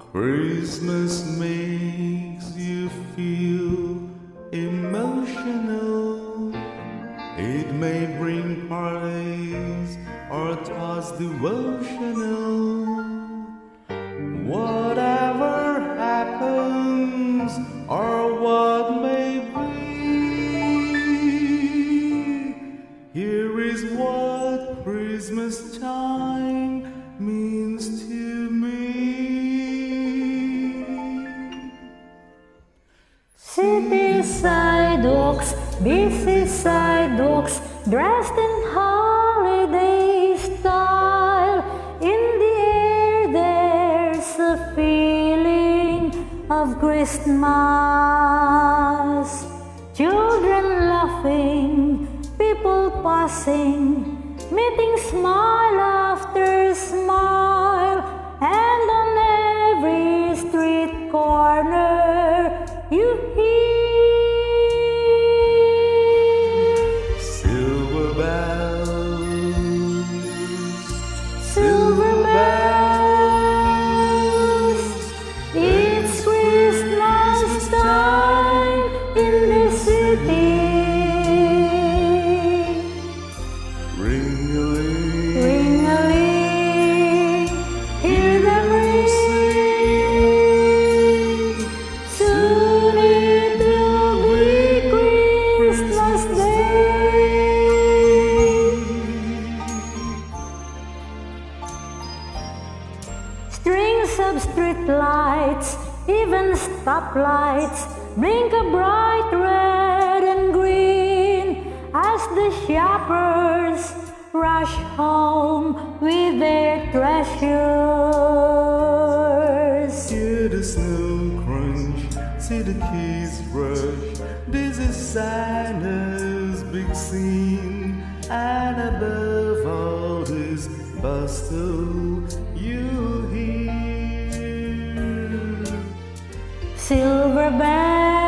Christmas makes you feel emotional. It may bring parties or thoughts devotional. Whatever happens or what may be, here is what Christmas time Sidewalks, busy sidewalks, dressed in holiday style. In the air, there's a feeling of Christmas. Children laughing, people passing, meeting smile after smile, and on every street corner you hear street lights, even stoplights, blink a bright red and green as the shoppers rush home with their treasures. Hear the snow crunch, see the kids rush. This is Santa's big scene, and above all this bustle, Silver bells.